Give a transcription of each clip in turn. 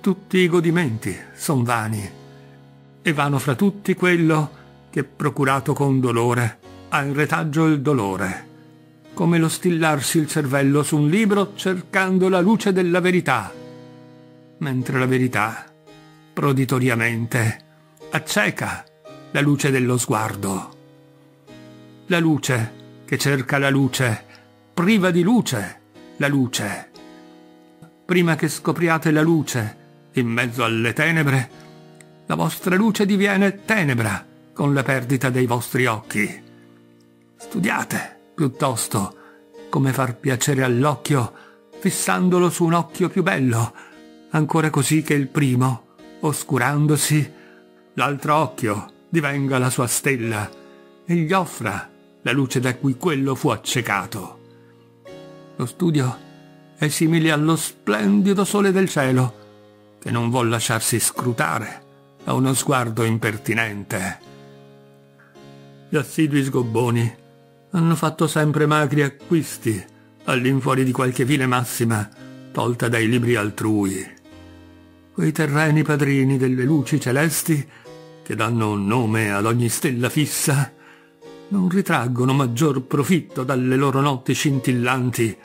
tutti i godimenti son vani, e vano fra tutti quello che, procurato con dolore, ha in retaggio il dolore, come lo stillarsi il cervello su un libro cercando la luce della verità, mentre la verità, proditoriamente, acceca la luce dello sguardo. La luce che cerca la luce, priva di luce la luce. Prima che scopriate la luce in mezzo alle tenebre, la vostra luce diviene tenebra con la perdita dei vostri occhi. Studiate, piuttosto, come far piacere all'occhio fissandolo su un occhio più bello, ancora così che il primo, oscurandosi, l'altro occhio divenga la sua stella e gli offra la luce da cui quello fu accecato. Lo studio è simile allo splendido sole del cielo, che non vuol lasciarsi scrutare da uno sguardo impertinente. Gli assidui sgobboni hanno fatto sempre magri acquisti all'infuori di qualche vile massima tolta dai libri altrui. Quei terreni padrini delle luci celesti che danno un nome ad ogni stella fissa, non ritraggono maggior profitto dalle loro notti scintillanti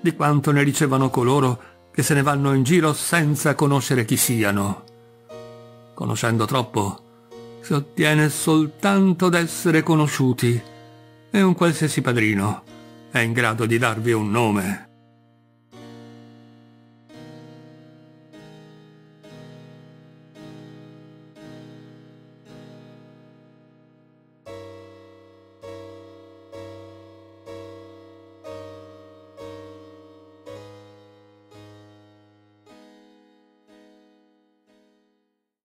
di quanto ne ricevono coloro che se ne vanno in giro senza conoscere chi siano. Conoscendo troppo, si ottiene soltanto d'essere conosciuti e un qualsiasi padrino è in grado di darvi un nome.